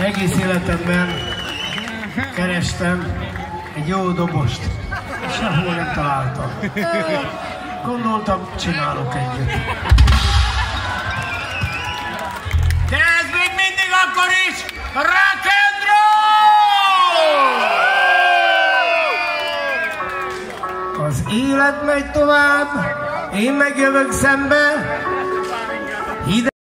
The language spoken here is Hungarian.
egész életemben kerestem egy jó dobost. Sehol nem találtam. Gondoltam, csinálok egyet. De ez még mindig akkor is rock and roll! Az élet megy tovább, én megjövök szembe,